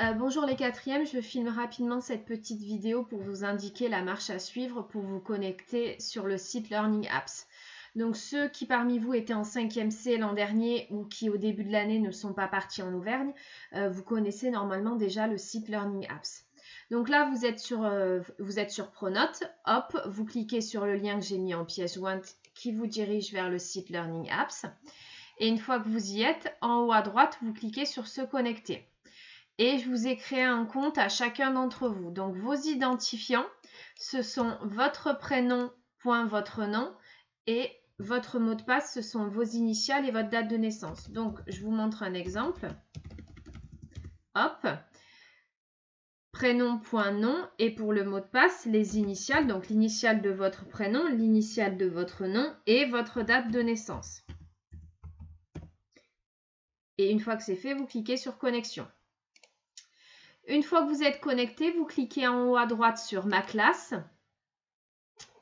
Euh, bonjour les quatrièmes, je filme rapidement cette petite vidéo pour vous indiquer la marche à suivre pour vous connecter sur le site Learning Apps. Donc ceux qui parmi vous étaient en 5e C l'an dernier ou qui au début de l'année ne sont pas partis en Auvergne, euh, vous connaissez normalement déjà le site Learning Apps. Donc là, vous êtes sur, euh, vous êtes sur Pronote. Hop, vous cliquez sur le lien que j'ai mis en pièce jointe qui vous dirige vers le site Learning Apps. Et une fois que vous y êtes, en haut à droite, vous cliquez sur Se connecter et je vous ai créé un compte à chacun d'entre vous. Donc vos identifiants, ce sont votre prénom, point votre nom et votre mot de passe, ce sont vos initiales et votre date de naissance. Donc je vous montre un exemple. Hop. Prénom, point nom et pour le mot de passe, les initiales, donc l'initiale de votre prénom, l'initiale de votre nom et votre date de naissance. Et une fois que c'est fait, vous cliquez sur connexion. Une fois que vous êtes connecté, vous cliquez en haut à droite sur Ma classe.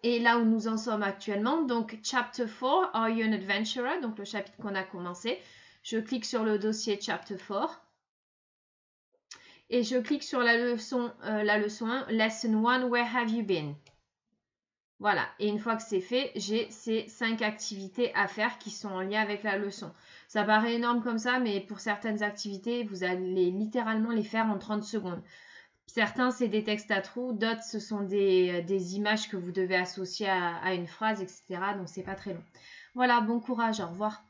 Et là où nous en sommes actuellement, donc Chapter 4, Are You an Adventurer? Donc le chapitre qu'on a commencé. Je clique sur le dossier Chapter 4. Et je clique sur la leçon, euh, la leçon 1, Lesson 1, Where have you been? Voilà. Et une fois que c'est fait, j'ai ces cinq activités à faire qui sont en lien avec la leçon. Ça paraît énorme comme ça, mais pour certaines activités, vous allez littéralement les faire en 30 secondes. Certains, c'est des textes à trous, d'autres, ce sont des, images que vous devez associer à, à une phrase, etc. Donc, c'est pas très long. Voilà, bon courage, au revoir.